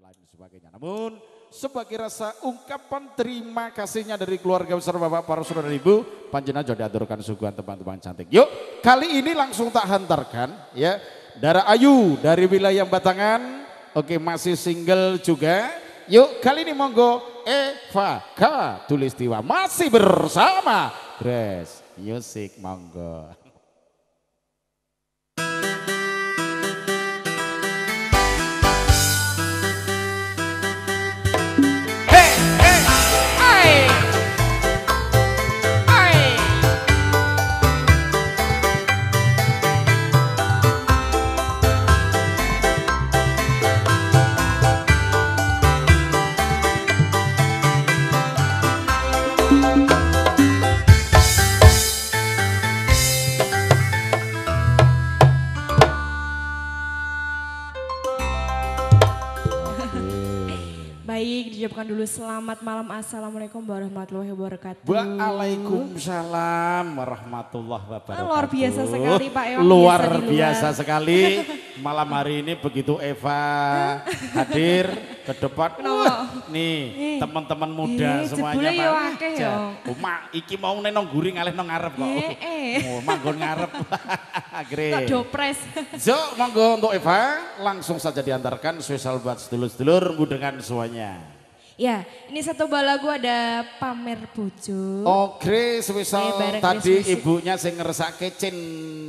lain sebagainya. Namun sebagai rasa ungkapan terima kasihnya dari keluarga besar Bapak para saudara ibu, panjenengan jadi aturkan suguhan teman-teman cantik. Yuk, kali ini langsung tak hantarkan ya. Dara Ayu dari wilayah Batangan, oke masih single juga. Yuk, kali ini monggo Eva K Tulistiwa masih bersama Grace Music monggo. Dijawabkan dulu selamat malam. Assalamualaikum warahmatullahi wabarakatuh. Waalaikumsalam warahmatullahi wabarakatuh. Luar biasa sekali Pak Ewang. Luar biasa, biasa sekali. Malam hari ini begitu Eva hadir ke depan. Wah, nih teman-teman muda Eh, semuanya. yo akeh yo. Uma, iki mau neng guri ngalih nang ngarep kok. Eh, eh. Oh, manggon ngarep. Great. dopres. So, monggo untuk Eva langsung saja diantarkan spesial buat sedulur-sedulur dengan semuanya. Ya, ini satu bal lagu ada pamer bojo. Oh, Grace Eh, tadi Grace Music. ibunya sing ngeresake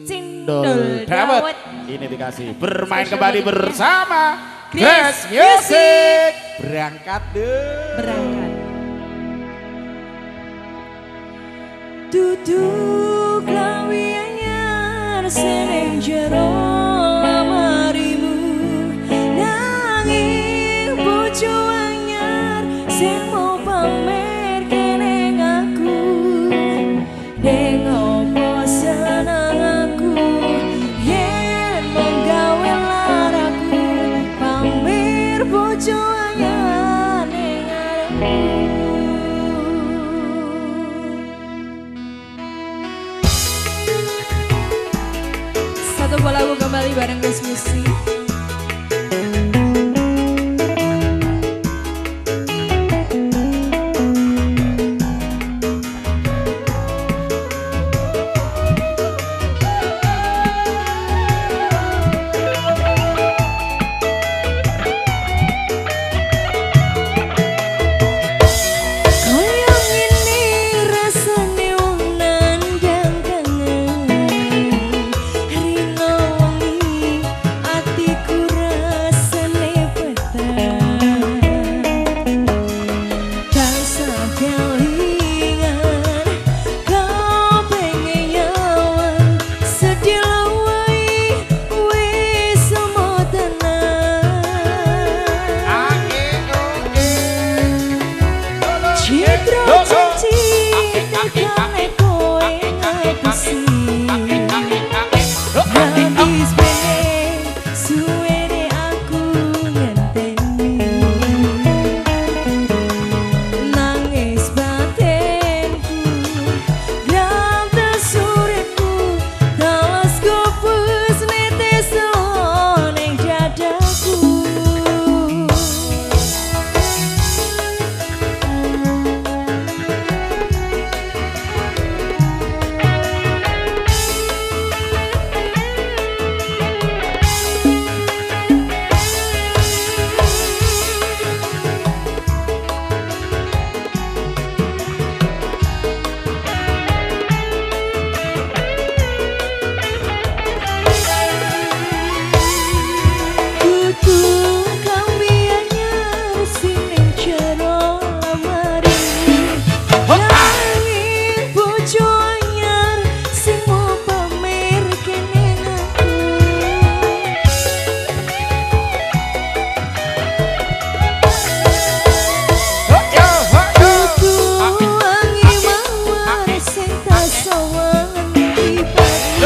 Cindol dawet. Ini dikasih bermain kembali ibunya. bersama Grace Grace Music. Berangkat deh. Berangkat. Duduk lawi anyar seneng jero satu buah lagu kembali bareng Gus Musi. Pietro.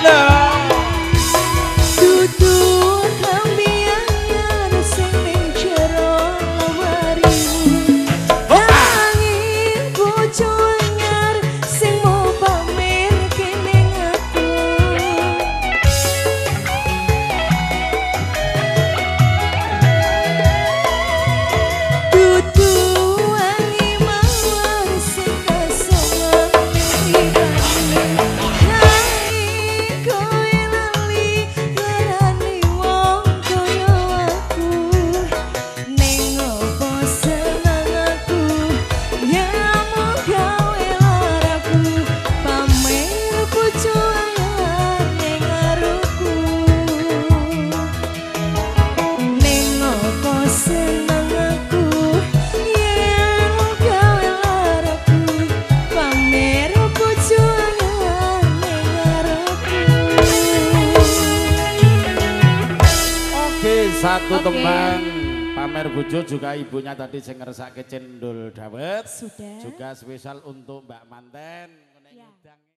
Father. satu okay. tembang pamer bujo juga ibunya tadi sing ngersake cendol dawet. Sudah. Juga spesial untuk Mbak Manten.